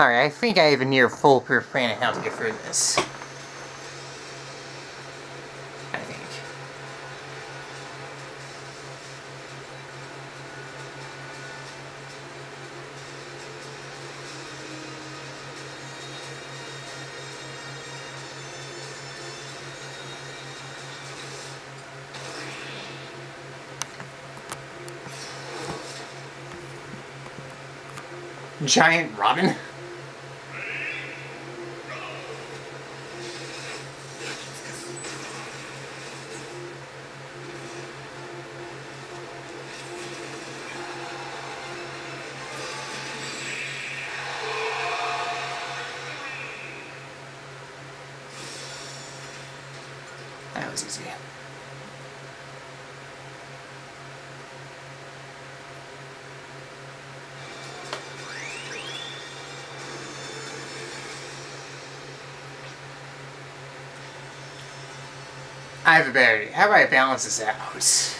Alright, I think I have a near foolproof plan of how to get through this. I think. Giant Robin? I have a better. How do I balance this out?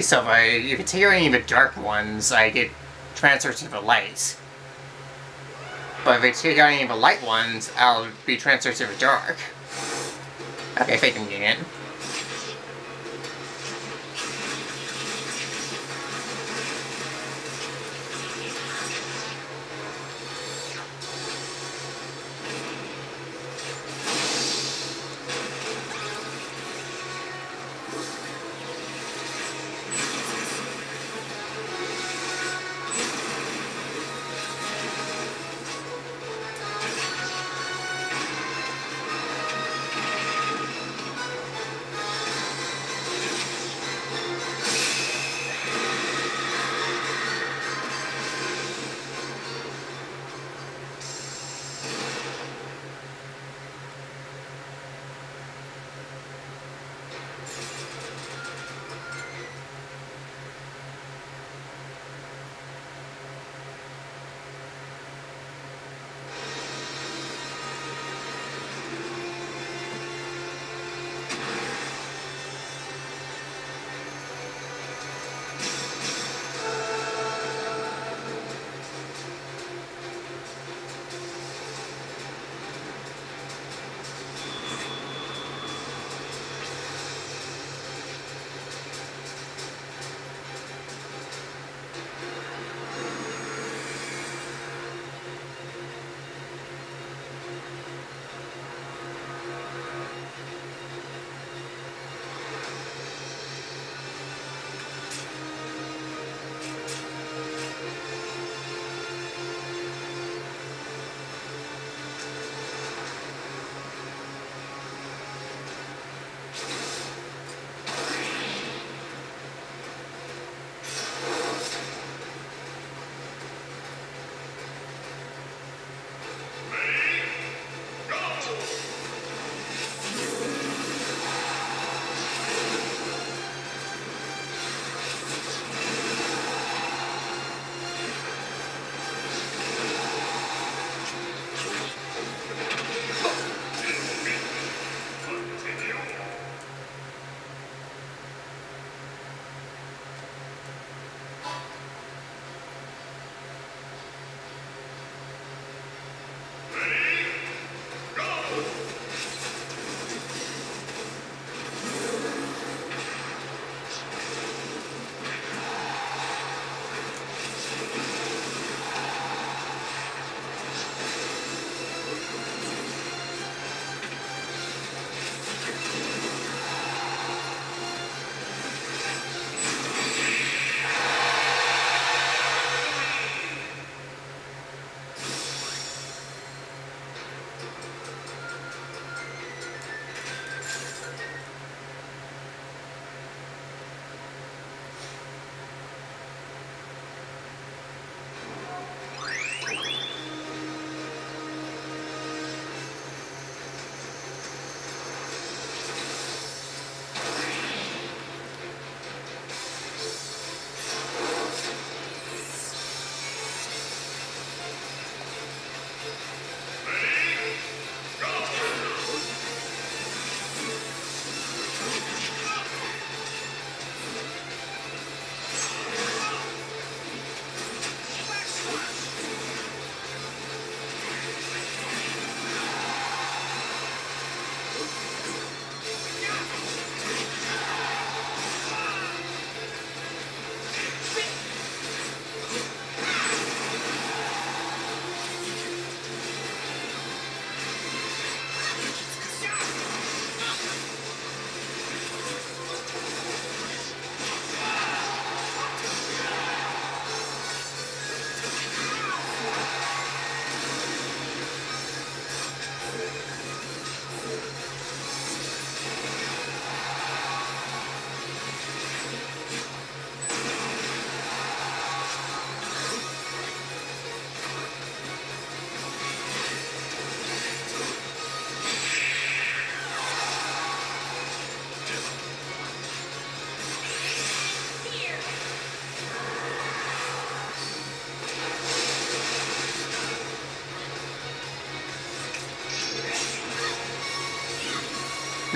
So if I if you take any of the dark ones, I get transferred to the light. But if I take out any of the light ones, I'll be transferred to the dark. Okay, fake it.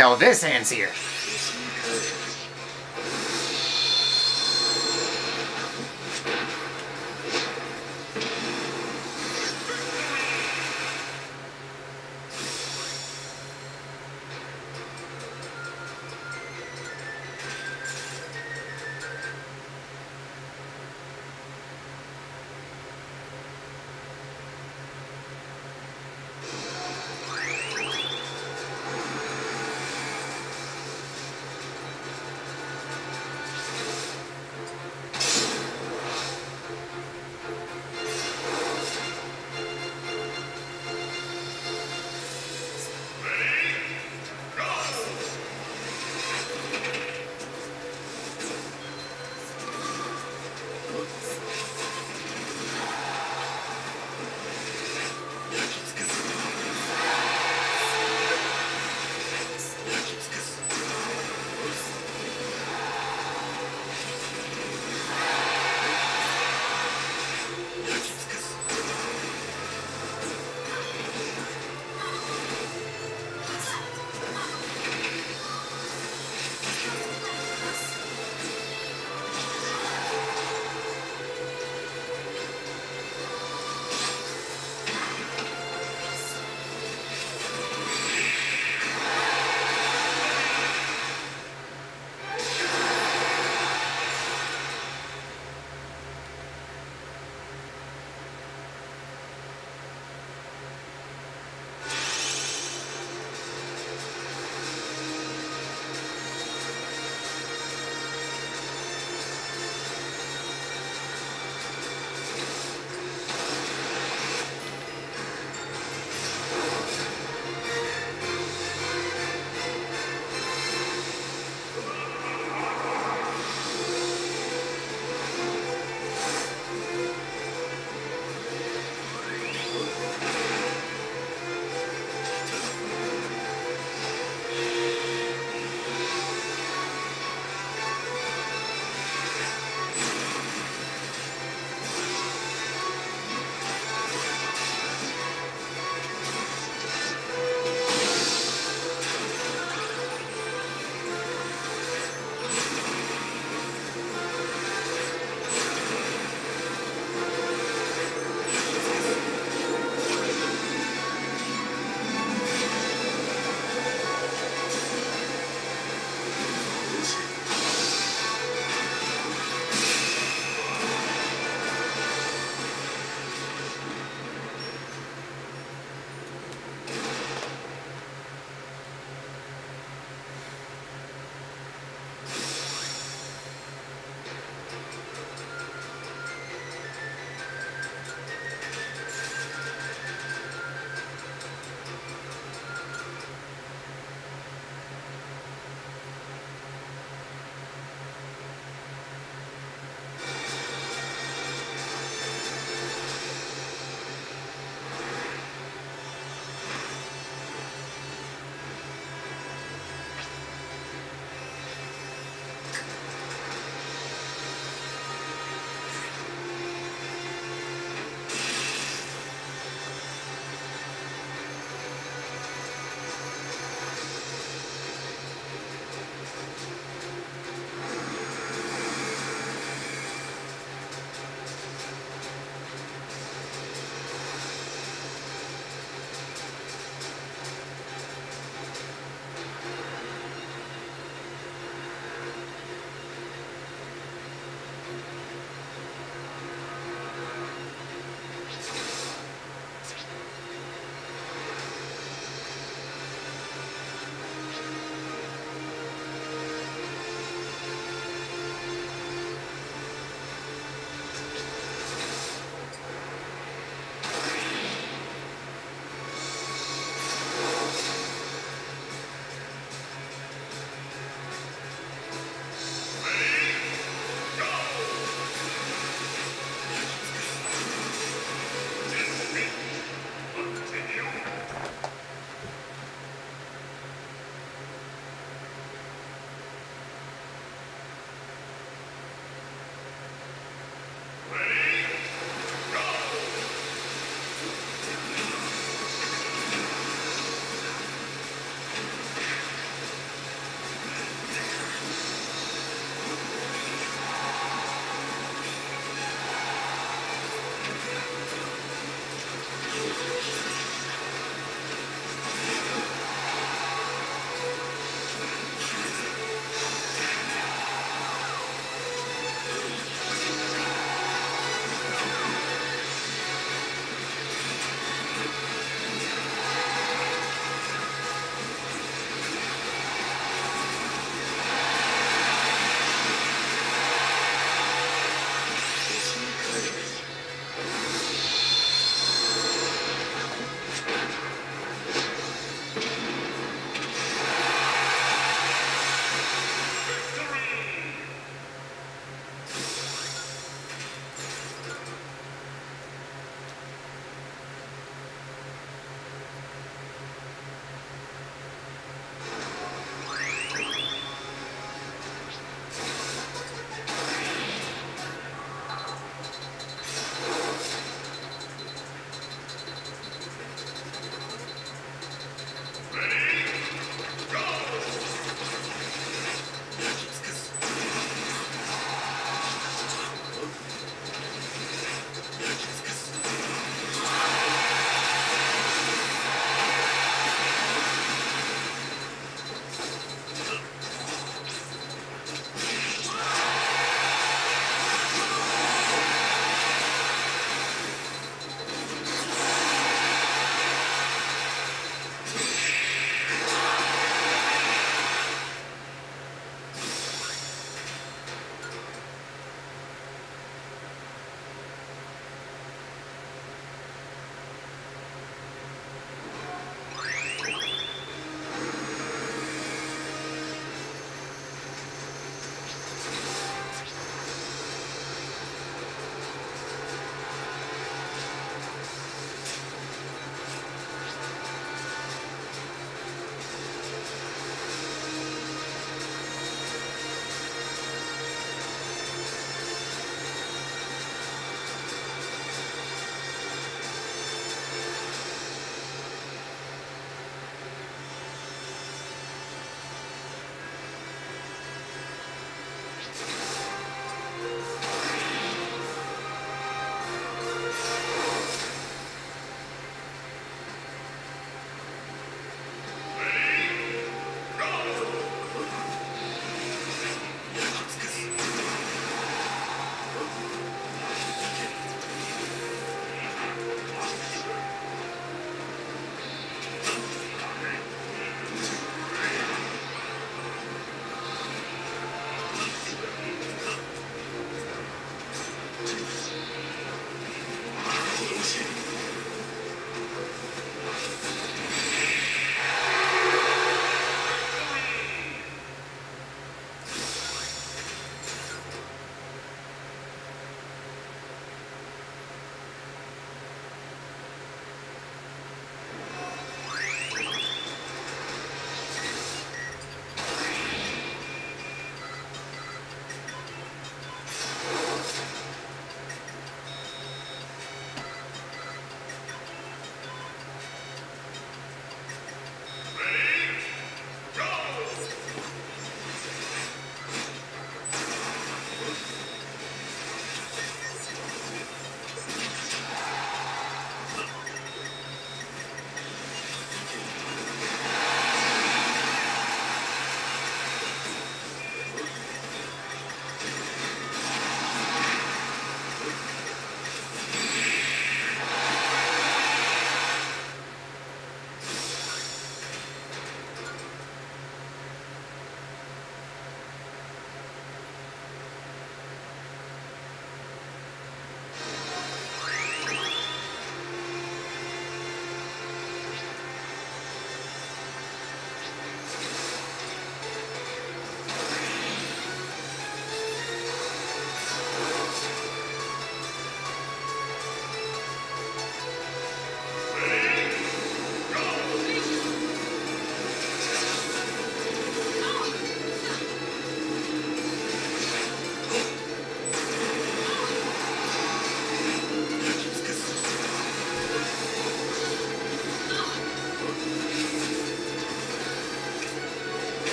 Now this ends here. Oops.